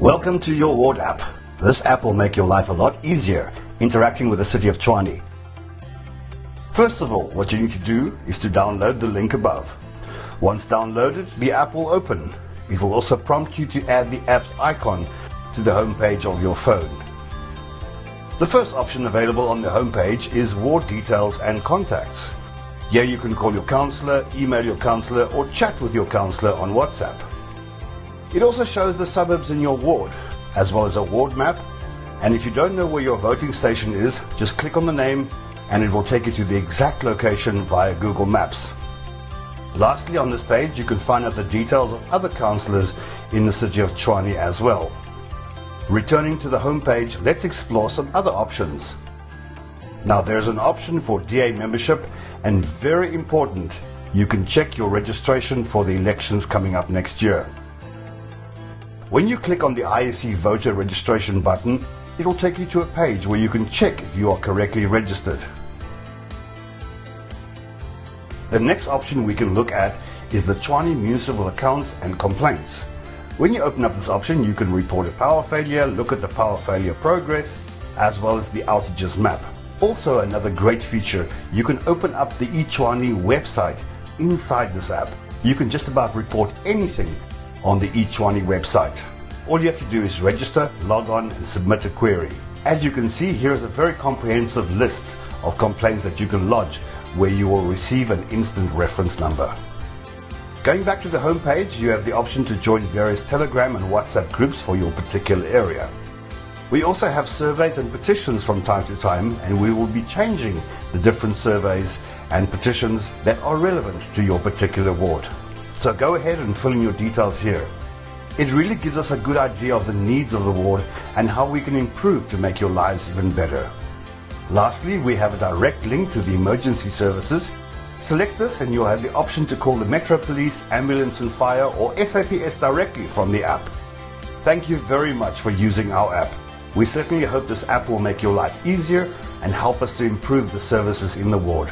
Welcome to your ward app. This app will make your life a lot easier interacting with the city of Tshwane. First of all, what you need to do is to download the link above. Once downloaded, the app will open. It will also prompt you to add the app's icon to the home page of your phone. The first option available on the home page is ward details and contacts. Here you can call your counsellor, email your counsellor or chat with your counsellor on WhatsApp. It also shows the suburbs in your ward, as well as a ward map. And if you don't know where your voting station is, just click on the name and it will take you to the exact location via Google Maps. Lastly, on this page, you can find out the details of other councillors in the city of Tshwane as well. Returning to the home page, let's explore some other options. Now, there's an option for DA membership, and very important, you can check your registration for the elections coming up next year. When you click on the IEC voter registration button, it will take you to a page where you can check if you are correctly registered. The next option we can look at is the Tshwane Municipal Accounts and Complaints. When you open up this option, you can report a power failure, look at the power failure progress, as well as the outages map. Also, another great feature, you can open up the eTshwane website inside this app. You can just about report anything on the eTshwane website. All you have to do is register, log on, and submit a query. As you can see, here is a very comprehensive list of complaints that you can lodge where you will receive an instant reference number. Going back to the home page, you have the option to join various Telegram and WhatsApp groups for your particular area. We also have surveys and petitions from time to time, and we will be changing the different surveys and petitions that are relevant to your particular ward. So go ahead and fill in your details here. It really gives us a good idea of the needs of the ward and how we can improve to make your lives even better. Lastly, we have a direct link to the emergency services. Select this and you'll have the option to call the Metro Police, Ambulance and Fire or SAPS directly from the app. Thank you very much for using our app. We certainly hope this app will make your life easier and help us to improve the services in the ward.